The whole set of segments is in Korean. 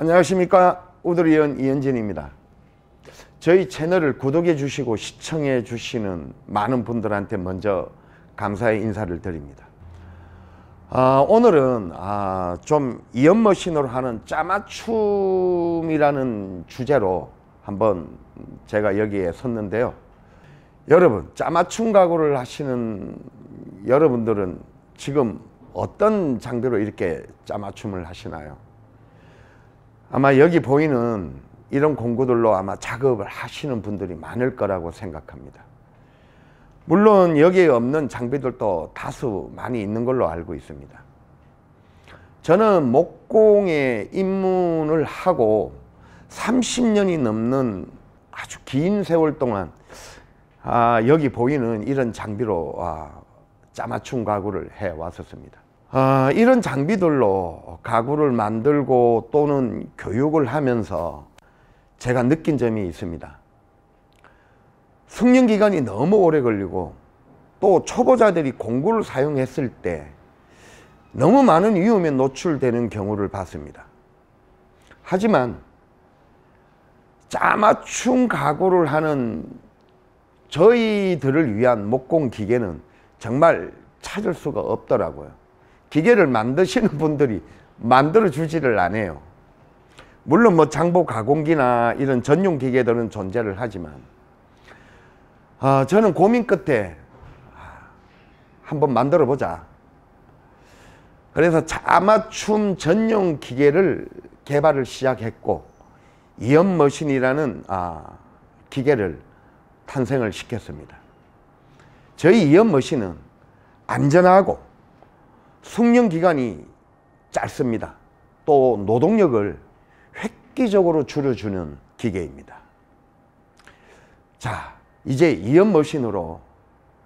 안녕하십니까 우드리언 이현진입니다. 저희 채널을 구독해 주시고 시청해 주시는 많은 분들한테 먼저 감사의 인사를 드립니다. 아, 오늘은 아, 좀 이연머신으로 하는 짜맞춤이라는 주제로 한번 제가 여기에 섰는데요. 여러분 짜맞춤 가구를 하시는 여러분들은 지금 어떤 장비로 이렇게 짜맞춤을 하시나요? 아마 여기 보이는 이런 공구들로 아마 작업을 하시는 분들이 많을 거라고 생각합니다. 물론 여기에 없는 장비들도 다수 많이 있는 걸로 알고 있습니다. 저는 목공에 입문을 하고 30년이 넘는 아주 긴 세월 동안 아, 여기 보이는 이런 장비로 아, 짜맞춤 가구를 해 왔었습니다. 아, 이런 장비들로 가구를 만들고 또는 교육을 하면서 제가 느낀 점이 있습니다. 숙련 기간이 너무 오래 걸리고 또 초보자들이 공구를 사용했을 때 너무 많은 위험에 노출되는 경우를 봤습니다. 하지만 짜맞춤 가구를 하는 저희들을 위한 목공 기계는 정말 찾을 수가 없더라고요. 기계를 만드시는 분들이 만들어 주지를 않아요. 물론 뭐 장보 가공기나 이런 전용 기계들은 존재를 하지만 어, 저는 고민 끝에 한번 만들어 보자. 그래서 자맞춤 전용 기계를 개발을 시작했고 이연머신이라는 아, 기계를 탄생을 시켰습니다. 저희 이연머신은 안전하고 숙련 기간이 짧습니다. 또 노동력을 획기적으로 줄여주는 기계입니다. 자, 이제 이연 머신으로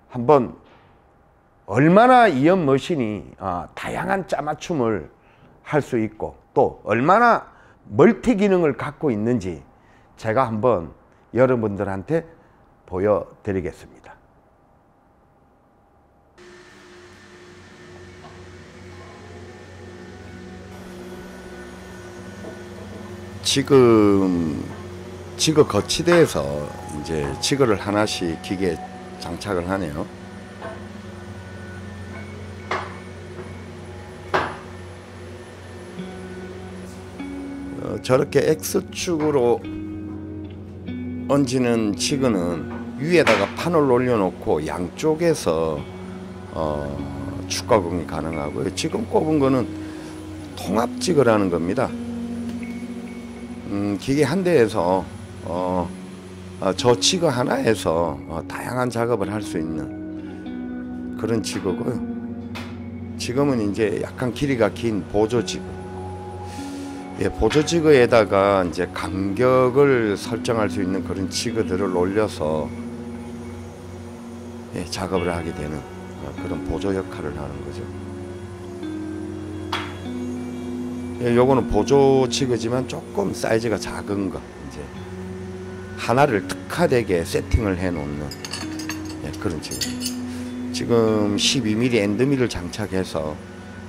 한번 얼마나 이연 머신이 어, 다양한 짜맞춤을 할 수 있고 또 얼마나 멀티 기능을 갖고 있는지 제가 한번 여러분들한테 보여드리겠습니다. 지금 지거 거치대에서 이제 지거를 하나씩 기계 장착을 하네요. 어, 저렇게 X축으로 얹는 지그는 위에다가 판을 올려놓고 양쪽에서 어, 축가공이 가능하고요. 지금 꼽은 거는 통합지그라는 겁니다. 음, 기계 한 대에서 어, 어, 저 지거 하나에서 어, 다양한 작업을 할 수 있는 그런 지거고요. 지금은 이제 약간 길이가 긴 보조 지거. 예, 보조 지거에다가 이제 간격을 설정할 수 있는 그런 지거들을 올려서 예, 작업을 하게 되는 어, 그런 보조 역할을 하는 거죠. 예, 요거는 보조 지그지만 조금 사이즈가 작은 거 이제 하나를 특화되게 세팅을 해 놓는 예, 그런 지그 지금 12mm 엔드밀을 장착해서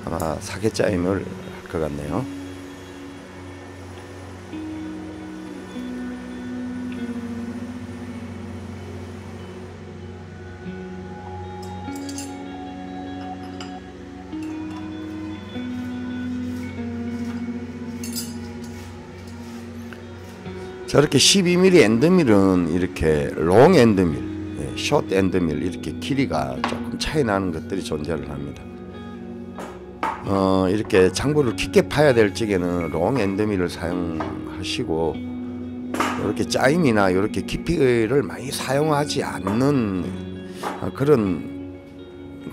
아마 사계짜임을 할 것 같네요. 저렇게 12mm 엔드밀은 이렇게 long end mill, 예, short end mill 이렇게 길이가 조금 차이 나는 것들이 존재를 합니다. 어, 이렇게 장부를 깊게 파야 될 적에는 long end mill을 사용하시고 이렇게 짜임이나 이렇게 깊이를 많이 사용하지 않는 그런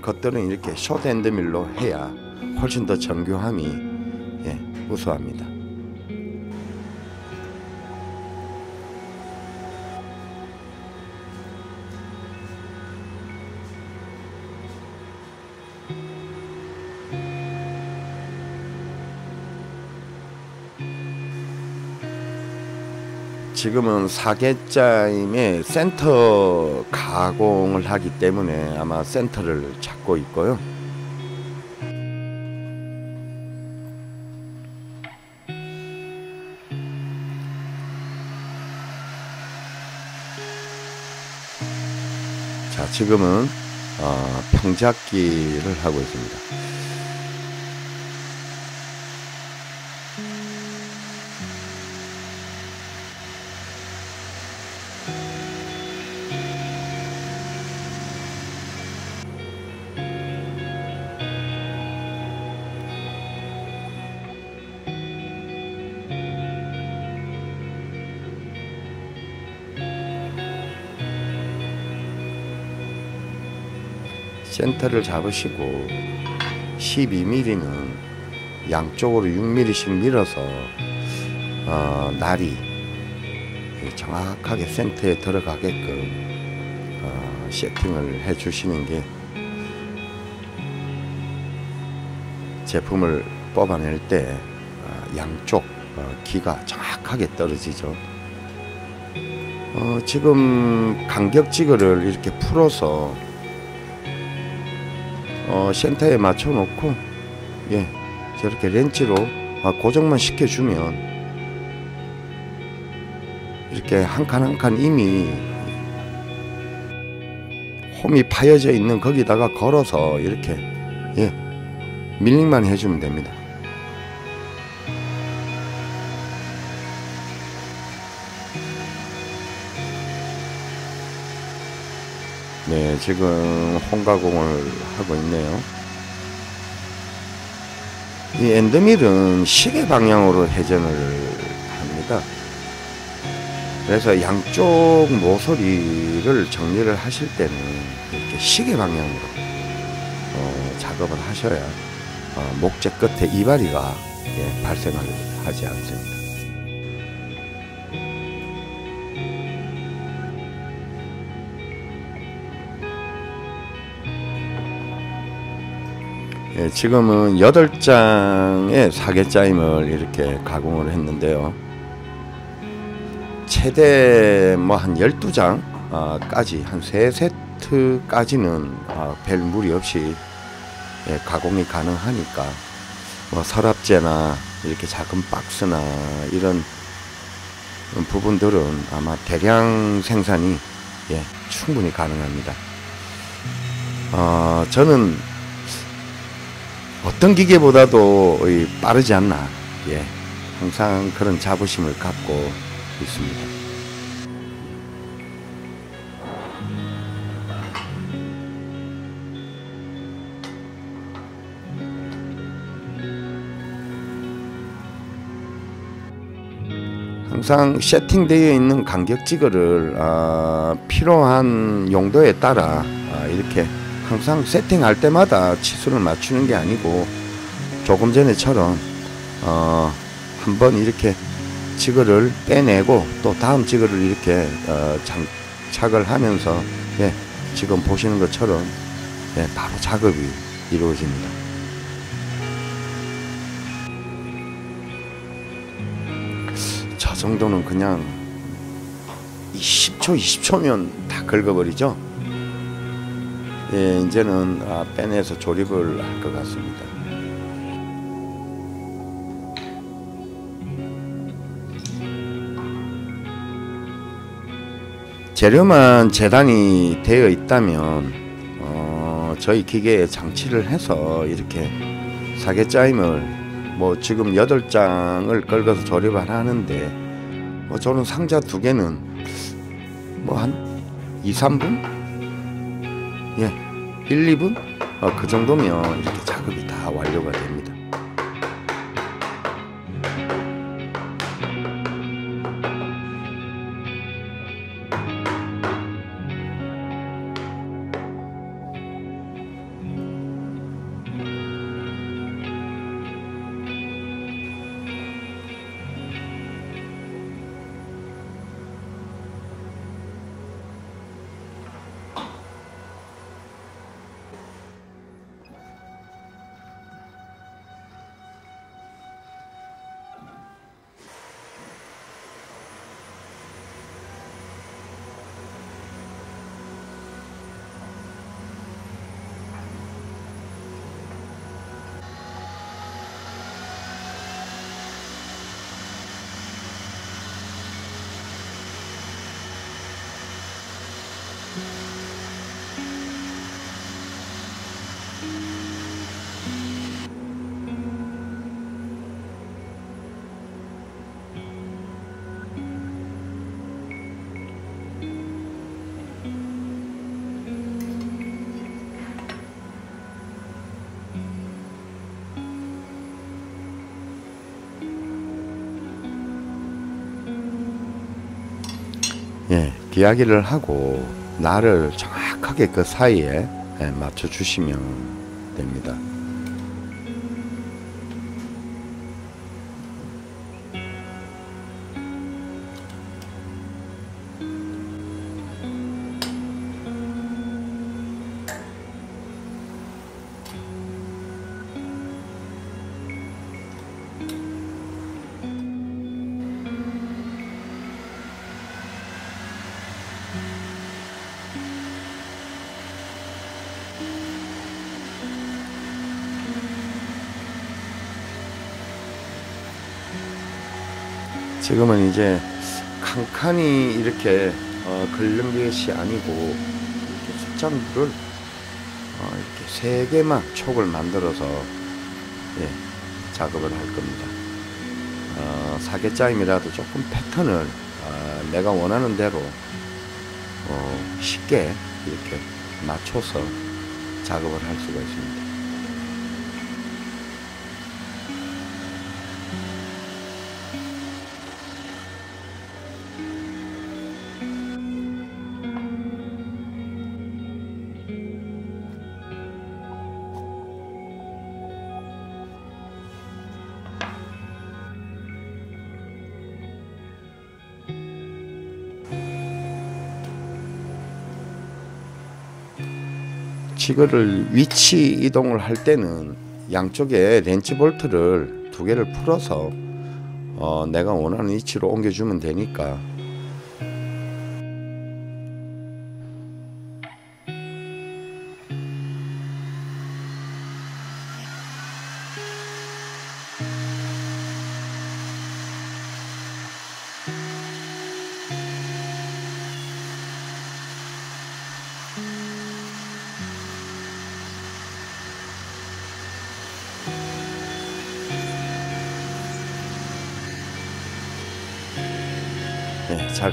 것들은 이렇게 short end mill로 해야 훨씬 더 정교함이 예, 우수합니다. 지금은 사계짜임에 센터 가공을 하기 때문에 아마 센터를 찾고 있고요. 자, 지금은 어, 평작기를 하고 있습니다. 센터를 잡으시고 12mm는 양쪽으로 6mm씩 밀어서 어, 날이 정확하게 센터에 들어가게끔 어, 세팅을 해 주시는 게 제품을 뽑아낼 때 어, 양쪽 어, 기가 정확하게 떨어지죠. 어, 지금 간격지그를 이렇게 풀어서 어, 센터에 맞춰 놓고 예 저렇게 렌치로 아, 고정만 시켜주면 이렇게 한 칸 한 칸 이미 홈이 파여져 있는 거기다가 걸어서 이렇게 예 밀링만 해주면 됩니다. 네, 지금 홍가공을 하고 있네요. 이 엔드밀은 시계 방향으로 회전을 합니다. 그래서 양쪽 모서리를 정리를 하실 때는 이렇게 시계 방향으로 어, 작업을 하셔야 어, 목재 끝에 이발이가 예, 발생하지 않습니다. 예, 지금은 8장의 사계짜임을 이렇게 가공을 했는데요. 최대 뭐 한 12장까지 한 3세트까지는 아, 별 무리 없이 예, 가공이 가능하니까 뭐 서랍재나 이렇게 작은 박스나 이런 부분들은 아마 대량 생산이 예, 충분히 가능합니다. 어, 저는 어떤 기계보다도 빠르지 않나. 예. 항상 그런 자부심을 갖고 있습니다. 항상 세팅되어 있는 간격지거를 아, 필요한 용도에 따라 아, 이렇게 항상 세팅할 때마다 치수를 맞추는 게 아니고 조금 전에처럼 어, 한번 이렇게 지거를 빼내고 또 다음 지거를 이렇게 어, 장착을 하면서 예, 지금 보시는 것처럼 예, 바로 작업이 이루어집니다. 저 정도는 그냥 10초, 20초면 다 긁어버리죠. 예, 이제는 아, 빼내서 조립을 할 것 같습니다. 재료만 재단이 되어 있다면 어, 저희 기계에 장치를 해서 이렇게 사계 짜임을 뭐 지금 8장을 긁어서 조립을 하는데 뭐 저는 상자 두 개는 뭐 한 2, 3분? 예, 1, 2분? 어, 그 정도면 이렇게 작업이 다 완료가 됩니다. 이야기를 하고 나를 정확하게 그 사이에 예, 맞춰 주시면 됩니다. 지금은 이제 칸칸이 이렇게 어, 긁는 것이 아니고 이렇게 숫자물을 어, 이렇게 세 개만 촉을 만들어서 예, 작업을 할 겁니다. 어, 사계짜임이라도 조금 패턴을 어, 내가 원하는 대로 어, 쉽게 이렇게 맞춰서 작업을 할 수가 있습니다. 지거를 위치 이동을 할 때는 양쪽에 렌치 볼트를 두 개를 풀어서 어, 내가 원하는 위치로 옮겨주면 되니까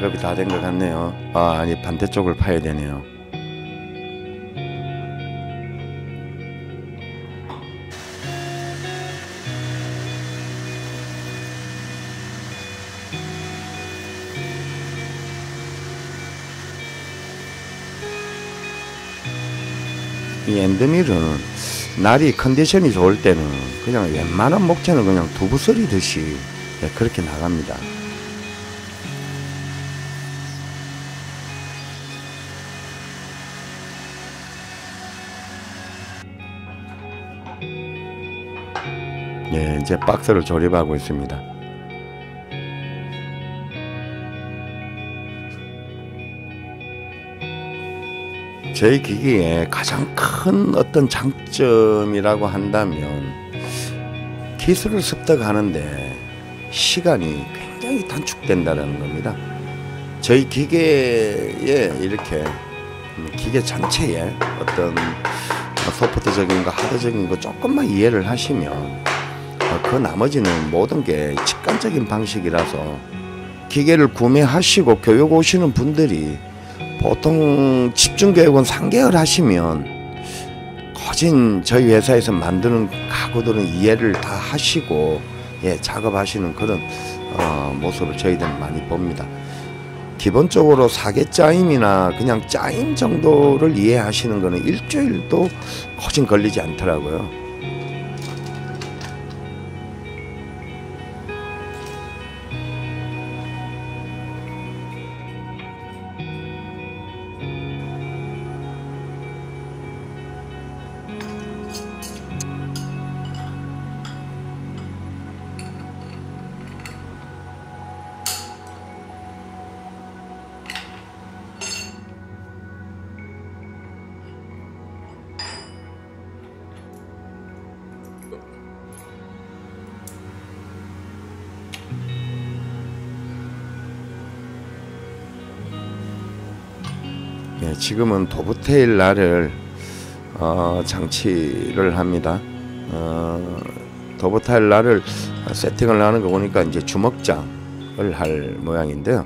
작업이 다 된 것 같네요. 아, 아니 반대쪽을 파야 되네요. 이 엔드밀은 날이 컨디션이 좋을 때는 그냥 웬만한 목재는 그냥 두부 쓰리듯이 예, 그렇게 나갑니다. 예, 이제 박스를 조립하고 있습니다. 저희 기기의 가장 큰 어떤 장점이라고 한다면 기술을 습득하는데 시간이 굉장히 단축된다는 겁니다. 저희 기계에 이렇게 기계 전체에 어떤 소프트적인 거, 하드적인 거 조금만 이해를 하시면 어, 그 나머지는 모든 게 직관적인 방식이라서 기계를 구매하시고 교육 오시는 분들이 보통 집중 교육은 3개월 하시면 거진 저희 회사에서 만드는 가구들은 이해를 다 하시고 예, 작업하시는 그런 어, 모습을 저희들은 많이 봅니다. 기본적으로 사계 짜임이나 그냥 짜임 정도를 이해하시는 거는 일주일도 거진 걸리지 않더라고요. 예, 지금은 도브테일 날을 어, 장치를 합니다. 어, 도브테일 날을 세팅을 하는 거 보니까 이제 주먹장을 할 모양인데요.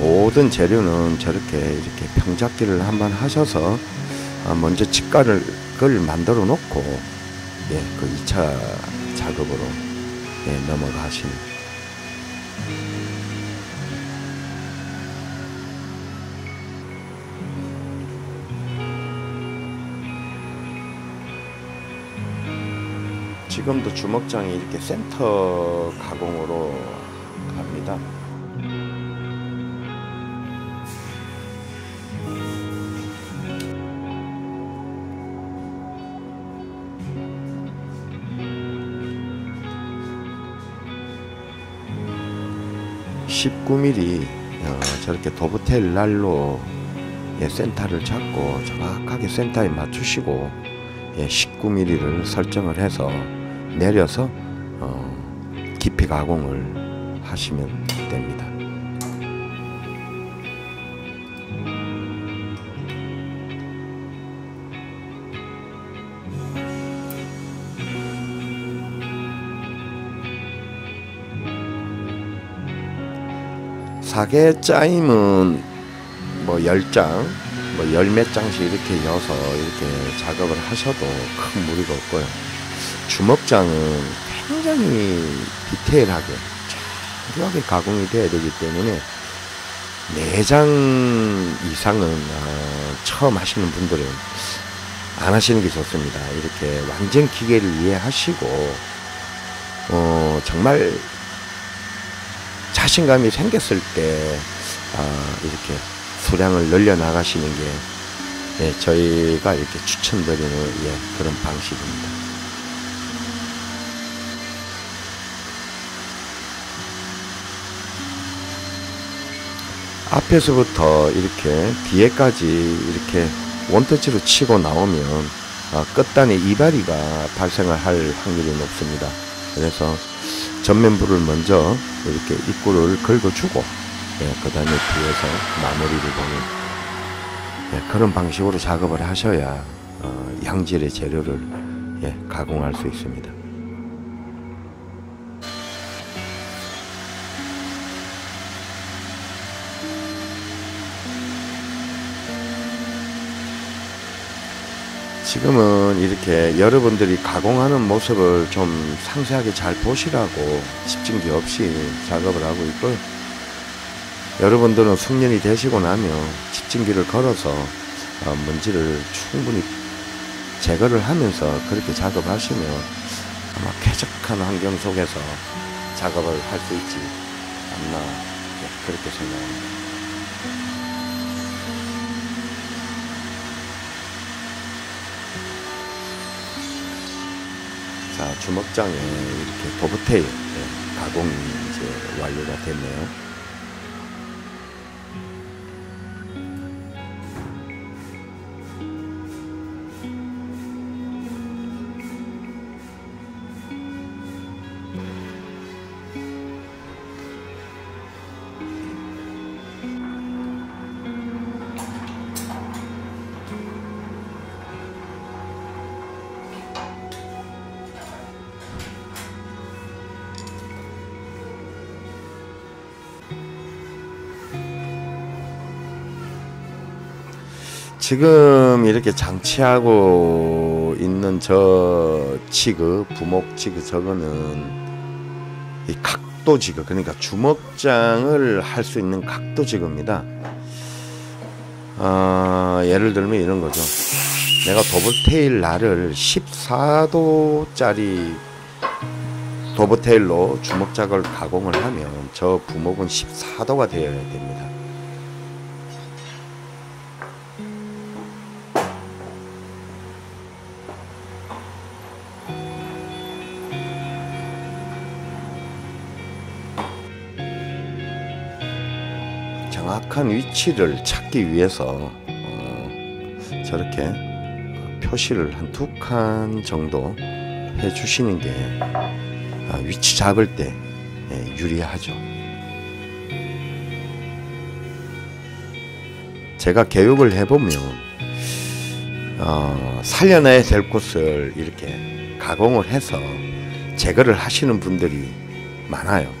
모든 재료는 저렇게 이렇게 평잡기를 한번 하셔서 아, 먼저 직가를 그걸 만들어 놓고 예, 그 2차 작업으로 예, 넘어가시는 지금도 주먹장이 이렇게 센터 가공으로 갑니다. (19mm) 어, 저렇게 도브테일 날로 예, 센터를 잡고 정확하게 센터에 맞추시고 예, 19mm를 설정을 해서 내려서 어, 깊이 가공을 하시면 됩니다. 사계 짜임은 뭐 10장, 뭐 열 몇 장씩 이렇게 여서 이렇게 작업을 하셔도 큰 무리가 없고요. 주먹장은 굉장히 디테일하게 정교하게 가공이 돼야 되기 때문에 4장 이상은 어, 처음 하시는 분들은 안 하시는 게 좋습니다. 이렇게 완전 기계를 이해하시고 어, 정말 자신감이 생겼을 때 어, 이렇게 수량을 늘려 나가시는 게 예, 저희가 이렇게 추천드리는 예, 그런 방식입니다. 앞에서부터 이렇게 뒤에까지 이렇게 원터치로 치고 나오면 어, 끝단에 이발이가 발생을 할 확률이 높습니다. 그래서 전면부를 먼저 이렇게 입구를 긁어주고 예, 그 다음에 뒤에서 마무리를 보는 예, 그런 방식으로 작업을 하셔야 어, 양질의 재료를 예, 가공할 수 있습니다. 지금은 이렇게 여러분들이 가공하는 모습을 좀 상세하게 잘 보시라고 집중기 없이 작업을 하고 있고요. 여러분들은 숙련이 되시고 나면 집중기를 걸어서 어, 먼지를 충분히 제거를 하면서 그렇게 작업하시면 아마 쾌적한 환경 속에서 작업을 할 수 있지 않나 네, 그렇게 생각합니다. 주먹장에 이렇게 도브테일 네, 가공이 이제 완료가 됐네요. 지금 이렇게 장치하고 있는 저 지그 부목 지그 저거는 이 각도 지그 그러니까 주먹장을 할 수 있는 각도 지그입니다. 어, 예를 들면 이런 거죠. 내가 도브테일 날을 14도짜리 도브테일로 주먹작을 가공을 하면 저 부목은 14도가 되어야 됩니다. 정확한 위치를 찾기 위해서 어, 저렇게 표시를 한 두 칸 정도 해 주시는 게 아, 위치 잡을 때 예, 유리하죠. 제가 교육을 해보면 어, 살려내야 될 곳을 이렇게 가공을 해서 제거를 하시는 분들이 많아요.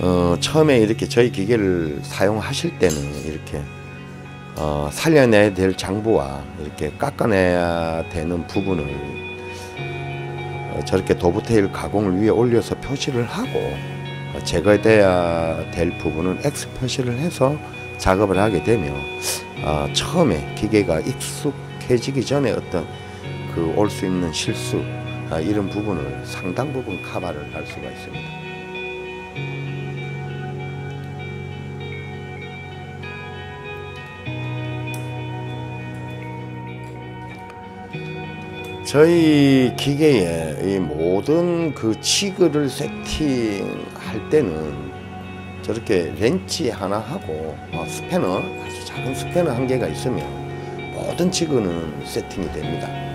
어, 처음에 이렇게 저희 기계를 사용하실 때는 이렇게 어, 살려내야 될 장부와 이렇게 깎아내야 되는 부분을 어, 저렇게 도브테일 가공을 위에 올려서 표시를 하고 어, 제거돼야 될 부분은 X 표시를 해서 작업을 하게 되면 어, 처음에 기계가 익숙해지기 전에 어떤 그 올 수 있는 실수 아, 이런 부분을 상당 부분 커버를 할 수가 있습니다. 저희 기계에 이 모든 그 치그를 세팅할 때는 저렇게 렌치 하나 하고 어, 스패너 아주 작은 스패너 한 개가 있으면 모든 치그는 세팅이 됩니다.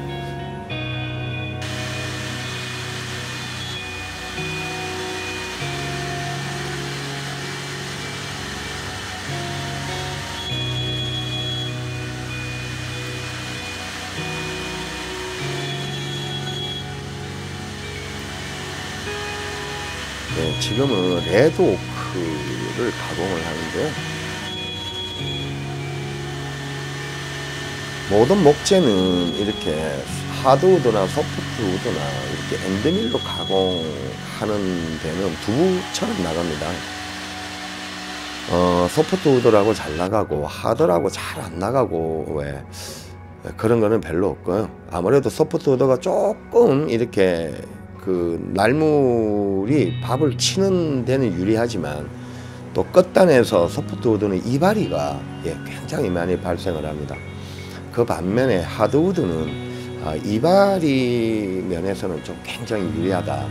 네, 지금은 레드 오크를 가공을 하는데요. 모든 목재는 이렇게 하드우드나 소프트우드나 이렇게 엔드밀로 가공하는 데는 두부처럼 나갑니다. 어, 소프트우드라고 잘 나가고 하드라고 잘 안 나가고 왜 그런 거는 별로 없고요. 아무래도 소프트우드가 조금 이렇게 그 날물이 밥을 치는 데는 유리하지만 또 끝단에서 소프트우드는 이발이가 예, 굉장히 많이 발생을 합니다. 그 반면에 하드우드는 아, 이발이 면에서는 좀 굉장히 유리하다.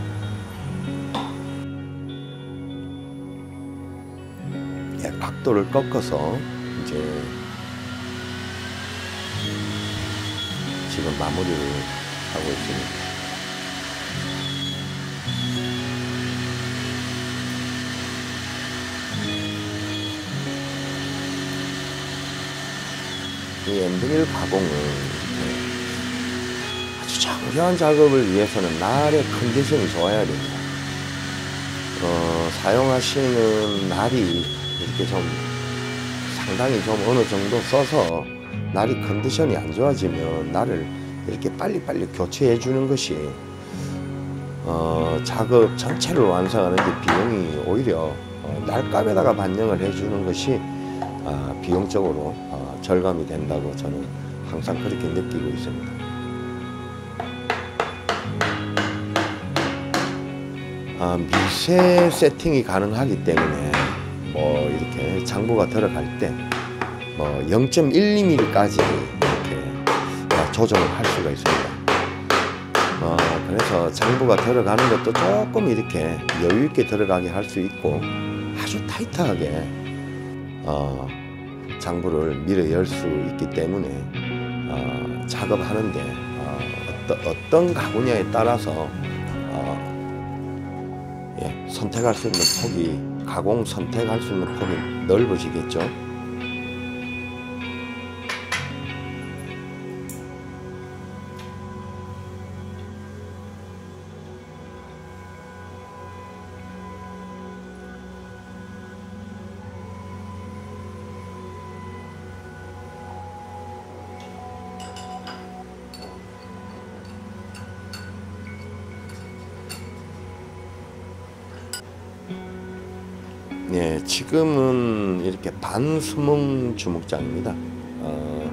예, 각도를 꺾어서 이제 지금 마무리를 하고 있습니다. 이 엔드밀 가공은 아주 장기한 작업을 위해서는 날의 컨디션이 좋아야 됩니다. 어, 사용하시는 날이 이렇게 좀 상당히 좀 어느 정도 써서 날이 컨디션이 안 좋아지면 날을 이렇게 빨리빨리 교체해 주는 것이 어, 작업 전체를 완성하는 데 비용이 오히려 어, 날값에다가 반영을 해주는 것이 아, 비용적으로 어, 절감이 된다고 저는 항상 그렇게 느끼고 있습니다. 아, 미세 세팅이 가능하기 때문에 뭐 이렇게 장부가 들어갈 때 뭐 0.12mm까지 이렇게 조정을 할 수가 있습니다. 어, 그래서 장부가 들어가는 것도 조금 이렇게 여유 있게 들어가게 할 수 있고 아주 타이트하게 어, 장부를 밀어 열수 있기 때문에 어, 작업하는데 어, 어떤, 어떤 가구냐에 따라서 어, 예, 선택할 수 있는 폭이 가공 선택할 수 있는 폭이 넓어지겠죠. 예, 지금은 이렇게 반수몽 주먹장입니다. 어,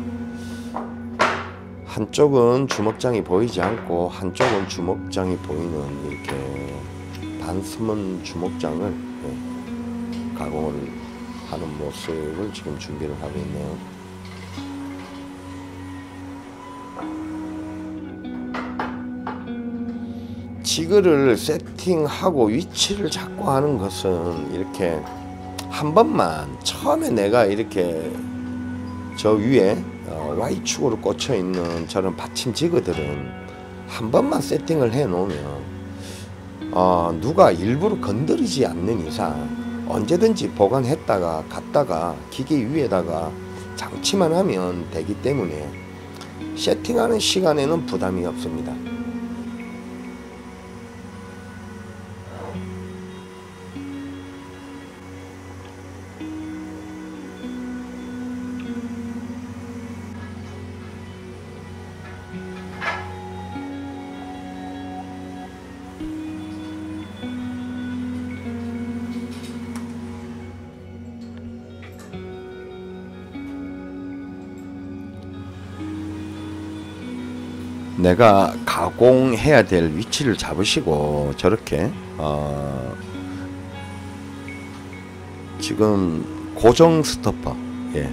한쪽은 주먹장이 보이지 않고 한쪽은 주먹장이 보이는 이렇게 반수몽 주먹장을 예, 가공을 하는 모습을 지금 준비를 하고 있네요. 지그를 세팅하고 위치를 잡고 하는 것은 이렇게 한 번만 처음에 내가 이렇게 저 위에 어, Y축으로 꽂혀 있는 저런 받침 지그들은 한 번만 세팅을 해 놓으면 어, 누가 일부러 건드리지 않는 이상 언제든지 보관했다가 갔다가 기계 위에다가 장치만 하면 되기 때문에 세팅하는 시간에는 부담이 없습니다. 내가 가공해야 될 위치를 잡으시고 저렇게 어 지금 고정 스토퍼 예.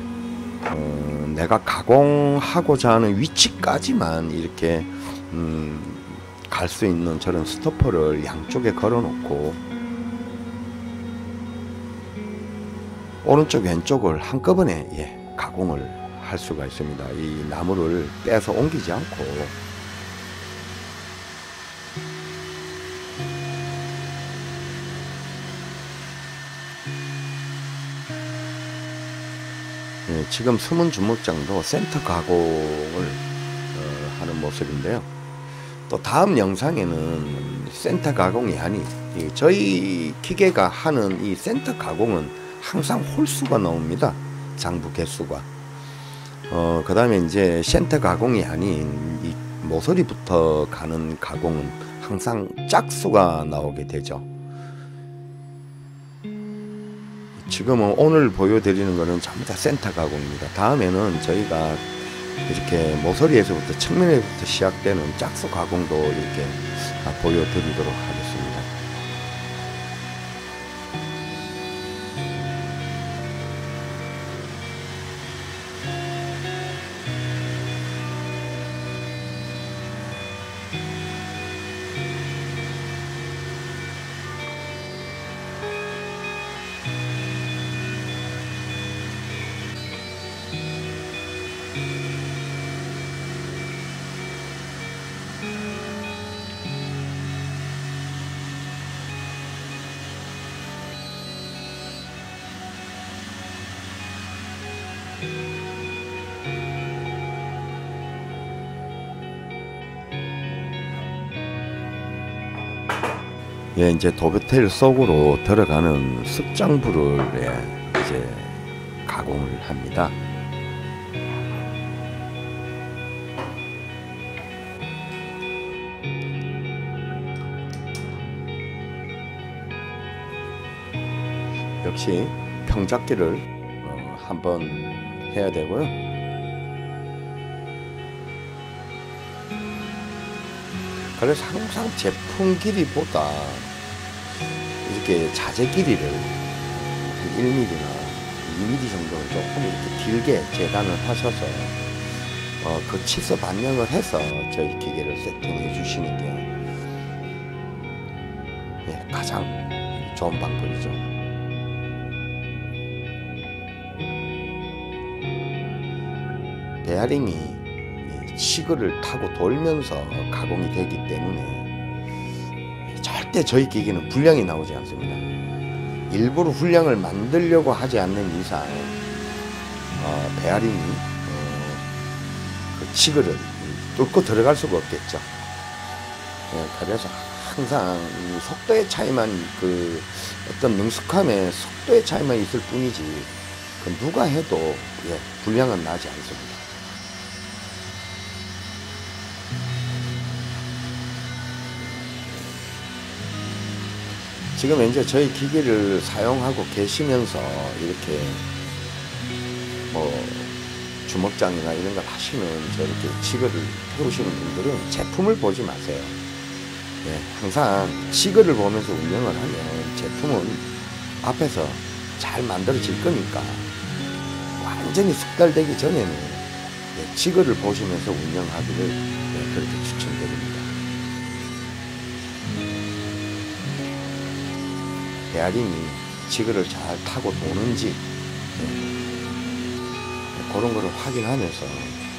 어 내가 가공하고자 하는 위치까지만 이렇게 음 갈 수 있는 저런 스토퍼를 양쪽에 걸어 놓고 오른쪽 왼쪽을 한꺼번에 예, 가공을 할 수가 있습니다. 이 나무를 빼서 옮기지 않고 지금 숨은 주목장도 센터 가공을 어, 하는 모습인데요. 또 다음 영상에는 센터 가공이 아닌 이 저희 기계가 하는 이 센터 가공은 항상 홀수가 나옵니다. 장부 개수가. 어, 그 다음에 이제 센터 가공이 아닌 이 모서리부터 가는 가공은 항상 짝수가 나오게 되죠. 지금은 오늘 보여드리는 거는 전부 다 센터 가공입니다. 다음에는 저희가 이렇게 모서리에서부터 측면에서부터 시작되는 짝수 가공도 이렇게 보여드리도록 하겠습니다. 예, 이제 도배텔 속으로 들어가는 습장부를 예, 이제 가공을 합니다. 역시 평잡기를 어, 한번 해야 되고요. 그래서 항상 제품 길이보다 이렇게 자재 길이를 한 1mm나 2mm 정도는 조금 이렇게 길게 재단을 하셔서 어, 그 치수 반영을 해서 저희 기계를 세팅해 주시는 게 예, 가장 좋은 방법이죠. 베어링이 이 지그를 타고 돌면서 가공이 되기 때문에 절대 저희 기계는 불량이 나오지 않습니다. 일부러 불량을 만들려고 하지 않는 이상 어, 베어링이 어, 그 지그를 뚫고 들어갈 수가 없겠죠. 예, 그래서 항상 이 속도의 차이만 그 어떤 능숙함의 속도의 차이만 있을 뿐이지 그 누가 해도 예, 불량은 나지 않습니다. 지금 이제 저희 기기를 사용하고 계시면서 이렇게 뭐 주먹장이나 이런 걸 하시는 저렇게 치거를 해오시는 분들은 제품을 보지 마세요. 예, 항상 치거를 보면서 운영을 하면 제품은 앞에서 잘 만들어질 거니까 완전히 숙달되기 전에는 예, 치거를 보시면서 운영하기를 예, 그렇게 추천드립니다. 베어링이 지그를 잘 타고 도는지 예, 그런 거를 확인하면서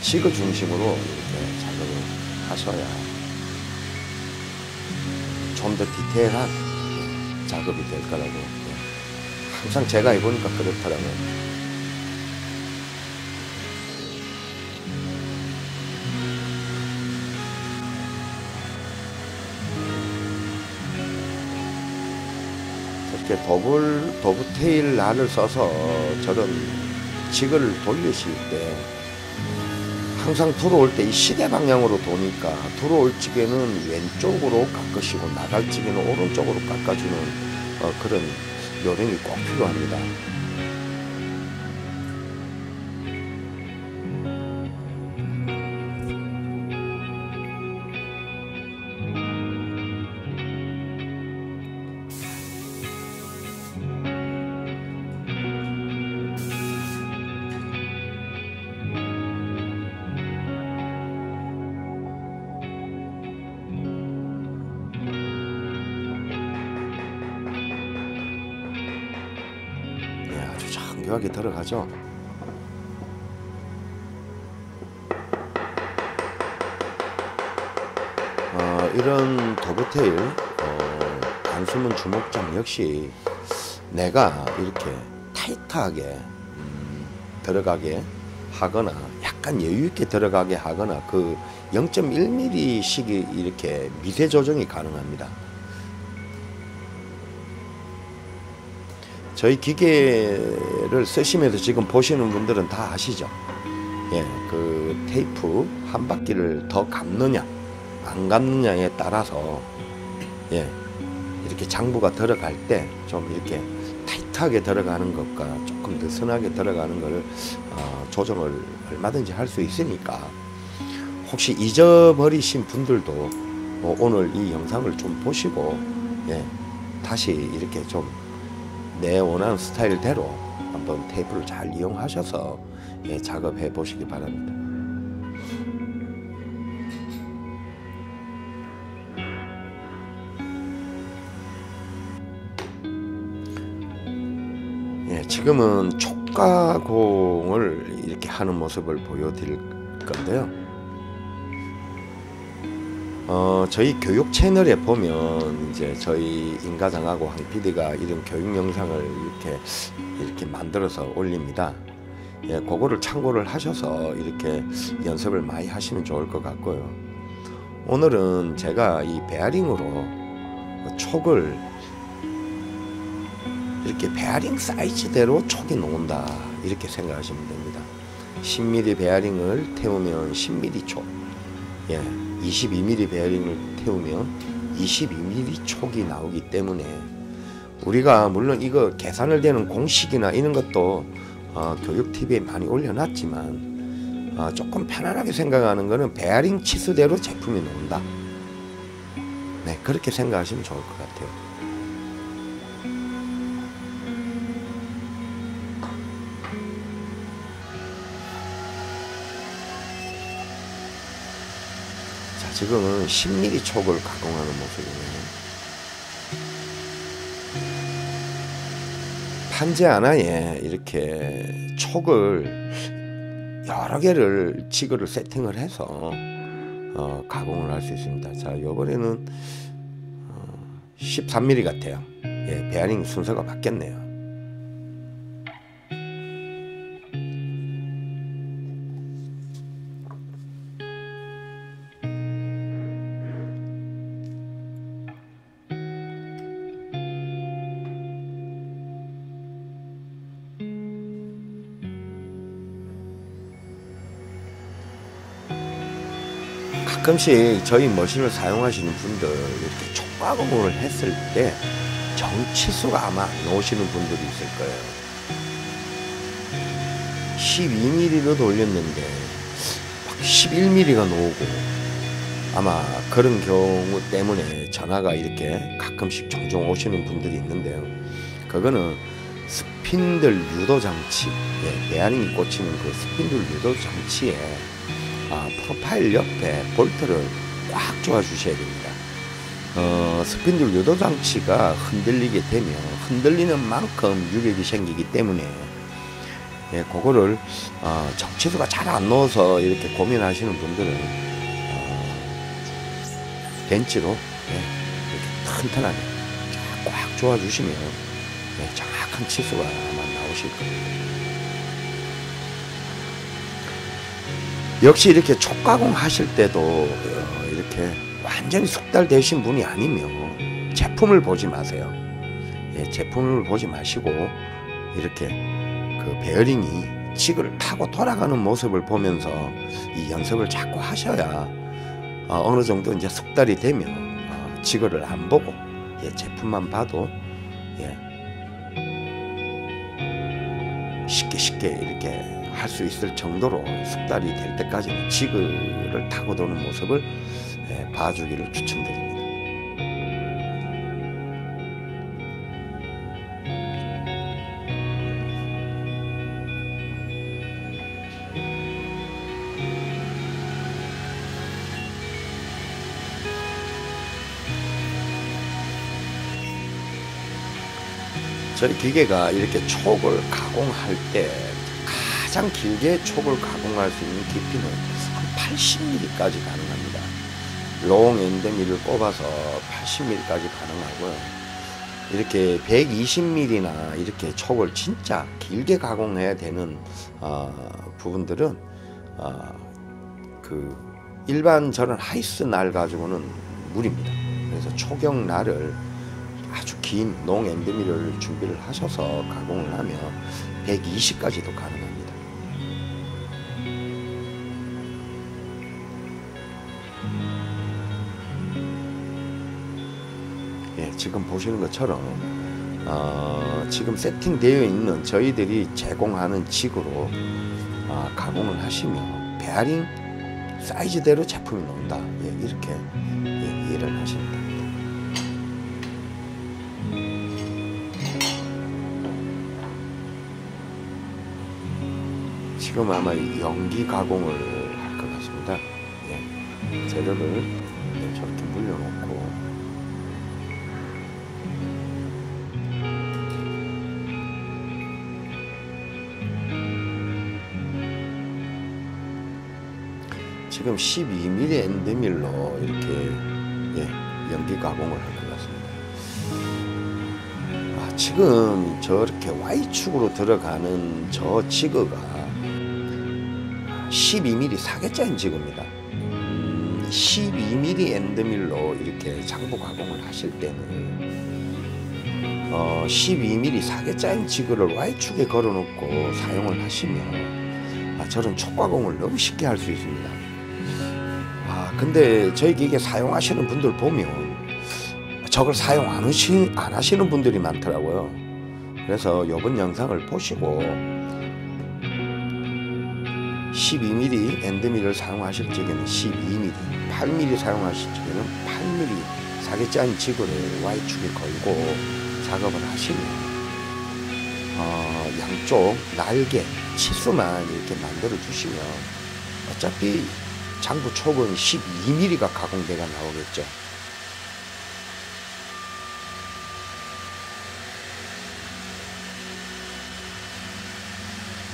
지그 중심으로 이렇게 작업을 하셔야 좀 더 디테일한 예, 작업이 될 거라고 예, 항상 제가 해보니까 그렇더라고요. 이렇게 더블 dovetail 날을 써서 저런 지그를 돌리실 때 항상 들어올 때 이 시계 방향으로 도니까 들어올 찌개는 왼쪽으로 깎으시고 나갈 찌개는 오른쪽으로 깎아주는 어, 그런 요령이 꼭 필요합니다. 정교하게 들어가죠. 어, 이런 도브테일 어, 단수문 주목장 역시 내가 이렇게 타이트하게 음, 들어가게 하거나 약간 여유 있게 들어가게 하거나 그 0.1mm씩이 이렇게 미세 조정이 가능합니다. 저희 기계를 쓰시면서 지금 보시는 분들은 다 아시죠? 예, 그 테이프 한 바퀴를 더 감느냐 안 감느냐에 따라서 예, 이렇게 장부가 들어갈 때 좀 이렇게 타이트하게 들어가는 것과 조금 느슨하게 들어가는 것을 어, 조정을 얼마든지 할 수 있으니까 혹시 잊어버리신 분들도 뭐 오늘 이 영상을 좀 보시고 예, 다시 이렇게 좀 내 원하는 스타일대로 한번 테이프를 잘 이용하셔서 예, 작업해 보시기 바랍니다. 예, 지금은 촉가공을 이렇게 하는 모습을 보여드릴 건데요. 어, 저희 교육 채널에 보면 이제 저희 인가장하고 황 PD가 이런 교육 영상을 이렇게 이렇게 만들어서 올립니다. 예, 그거를 참고를 하셔서 이렇게 연습을 많이 하시면 좋을 것 같고요. 오늘은 제가 이 베어링으로 촉을 이렇게 베어링 사이즈대로 촉이 나온다 이렇게 생각하시면 됩니다. 10mm 베어링을 태우면 10mm 촉, 예, 22mm 베어링을 태우면 22mm 촉이 나오기 때문에 우리가 물론 이거 계산을 되는 공식이나 이런 것도 어, 교육 TV에 많이 올려놨지만 어, 조금 편안하게 생각하는 거는 베어링 치수대로 제품이 나온다. 네, 그렇게 생각하시면 좋을 것 같아요. 지금은 10mm 촉을 가공하는 모습이네요. 판재 하나에 이렇게 촉을 여러 개를 지그를 세팅을 해서 어, 가공을 할 수 있습니다. 자, 요번에는 어, 13mm 같아요. 예, 베어링 순서가 바뀌었네요. 가끔씩 저희 머신을 사용하시는 분들 이렇게 촉가공을 했을 때 정치수가 아마 안 나오시는 분들이 있을 거예요. 12mm로 돌렸는데 11mm가 나오고 아마 그런 경우 때문에 전화가 이렇게 가끔씩 종종 오시는 분들이 있는데요. 그거는 스핀들 유도 장치, 예, 베어링이 꽂히는 그 스핀들 유도 장치에 아, 프로파일 옆에 볼트를 꽉 조아 주셔야 됩니다. 어, 스핀들 유도 장치가 흔들리게 되면 흔들리는 만큼 유격이 생기기 때문에 예, 그거를 어, 정치수가 잘 안 넣어서 이렇게 고민하시는 분들은 어, 벤치로 예, 이렇게 튼튼하게 꽉 조아 주시면 예, 정확한 치수가 아마 나오실 겁니다. 역시 이렇게 촉가공 하실 때도 어, 이렇게 완전히 숙달되신 분이 아니면 제품을 보지 마세요. 예, 제품을 보지 마시고 이렇게 그 베어링이 지그를 타고 돌아가는 모습을 보면서 이 연습을 자꾸 하셔야 어, 느 정도 이제 숙달이 되면 어, 지그를 안 보고 예, 제품만 봐도 예, 쉽게 쉽게 이렇게 할 수 있을 정도로 숙달이 될 때까지는 지그를 타고 도는 모습을 예, 봐주기를 추천드립니다. 저희 기계가 이렇게 촉을 가공할 때 가장 길게 촉을 가공할 수 있는 깊이는 한 80mm까지 가능합니다. long end mill을 꼽아서 80mm까지 가능하고요. 이렇게 120mm나 이렇게 촉을 진짜 길게 가공해야 되는 어, 부분들은 어, 그 일반 저런 하이스 날 가지고는 무리입니다. 그래서 초경 날을 아주 긴 long end mill을 준비를 하셔서 가공을 하면 120까지도 가능합니다. 지금 보시는 것처럼 어, 지금 세팅되어 있는 저희들이 제공하는 지그로 어, 가공을 하시면 베어링 사이즈대로 제품이 나온다. 예, 이렇게 예, 이해를 하시면 됩니다. 지금 아마 연기 가공을 할 것 같습니다. 예, 재료를 지금 12mm 엔드밀로 이렇게 예, 연기 가공을 할 것 같습니다. 아, 지금 저렇게 Y축으로 들어가는 저 지그가 12mm 사계짜인 지그입니다. 음, 12mm 엔드밀로 이렇게 장부 가공을 하실 때는 어, 12mm 사계짜인 지그를 Y축에 걸어놓고 사용을 하시면 아, 저런 촉가공을 너무 쉽게 할 수 있습니다. 아, 근데 저희 기계 사용하시는 분들 보면 저걸 사용 안, 하시, 안 하시는 분들이 많더라고요. 그래서 이번 영상을 보시고 12mm 엔드밀을 사용하실 적에는 12mm, 8mm 사용하실 적에는 8mm 사계짜인 지그를 Y축에 걸고 작업을 하시면 어, 양쪽 날개, 치수만 이렇게 만들어 주시면 어차피 장부 촉은 12mm가 가공돼가 나오겠죠.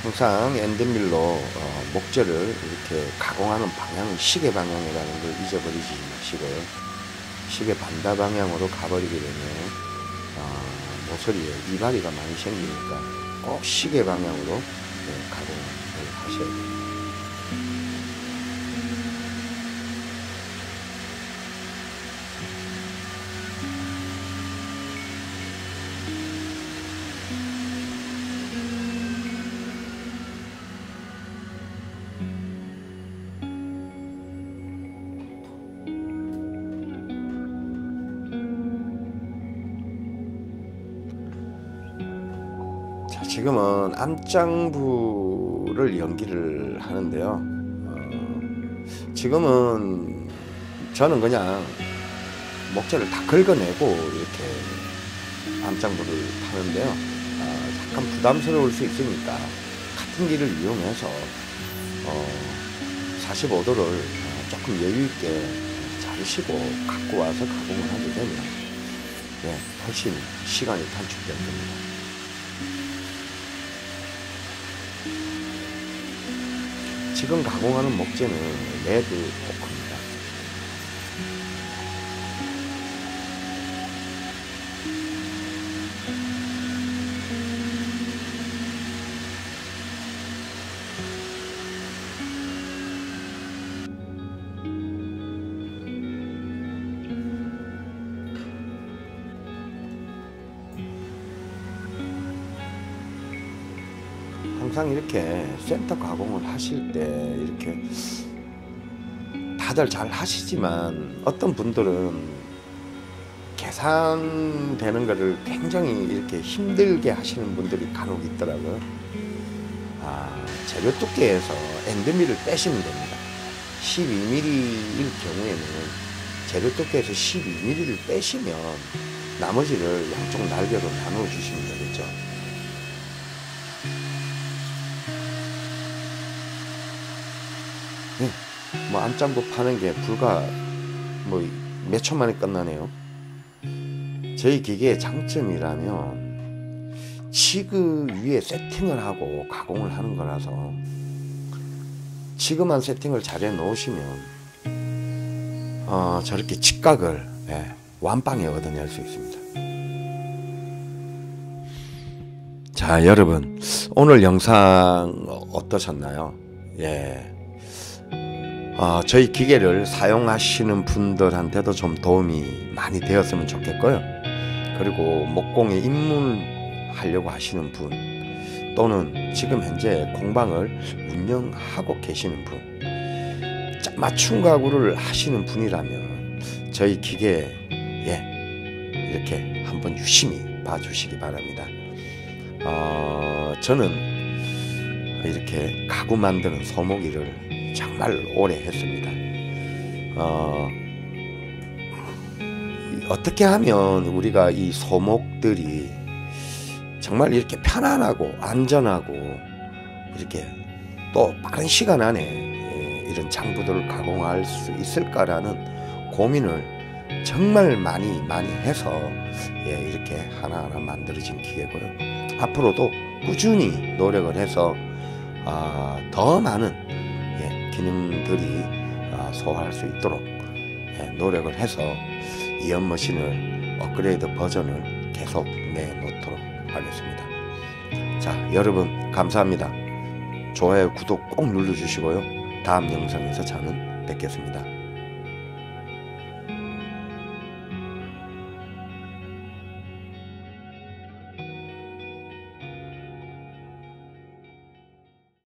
항상 엔드밀로 어, 목재를 이렇게 가공하는 방향은 시계 방향이라는 걸 잊어버리지 마시고요. 시계 반대 방향으로 가버리게 되면 어, 모서리에 이발이가 많이 생기니까 꼭 시계 방향으로 네, 가공을 하셔야 됩니다. 암장부를 연기를 하는데요. 어, 지금은 저는 그냥 목재를 다 긁어내고 이렇게 암장부를 타는데요. 아, 약간 부담스러울 수 있으니까 같은 길을 이용해서 어, 45도를 조금 여유 있게 자르시고 갖고 와서 가공을 하게 되면 네, 훨씬 시간이 단축될 겁니다. 지금 가공하는 목재는 레드 항상 이렇게 센터 가공을 하실 때 이렇게 다들 잘 하시지만 어떤 분들은 계산되는 것을 굉장히 이렇게 힘들게 하시는 분들이 간혹 있더라고요. 아, 재료 두께에서 엔드밀을 빼시면 됩니다. 12mm일 경우에는 재료 두께에서 12mm를 빼시면 나머지를 양쪽 날개로 나누어 주시면 되겠죠. 뭐 안장부 파는 게 불과 뭐 몇 초 만에 끝나네요. 저희 기계의 장점이라면 지그 위에 세팅을 하고 가공을 하는 거라서 지그만 세팅을 잘해 놓으시면 어, 저렇게 직각을 예, 완방에 얻어낼 수 있습니다. 자, 여러분 오늘 영상 어떠셨나요? 예. 어, 저희 기계를 사용하시는 분들한테도 좀 도움이 많이 되었으면 좋겠고요. 그리고 목공에 입문하려고 하시는 분 또는 지금 현재 공방을 운영하고 계시는 분 맞춤 가구를 하시는 분이라면 저희 기계에 이렇게 한번 유심히 봐주시기 바랍니다. 어, 저는 이렇게 가구 만드는 소목일을 정말 오래 했습니다. 어, 어떻게 하면 우리가 이 소목들이 정말 이렇게 편안하고 안전하고 이렇게 또 빠른 시간 안에 예, 이런 장부들을 가공할 수 있을까라는 고민을 정말 많이 많이 해서 예, 이렇게 하나하나 만들어진 기계고요. 앞으로도 꾸준히 노력을 해서 아, 더 많은 예, 기능들이 아, 소화할 수 있도록 예, 노력을 해서 이연머신을 업그레이드 버전을 계속 내놓도록 하겠습니다. 자, 여러분 감사합니다. 좋아요, 구독 꼭 눌러주시고요. 다음 영상에서 저는 뵙겠습니다.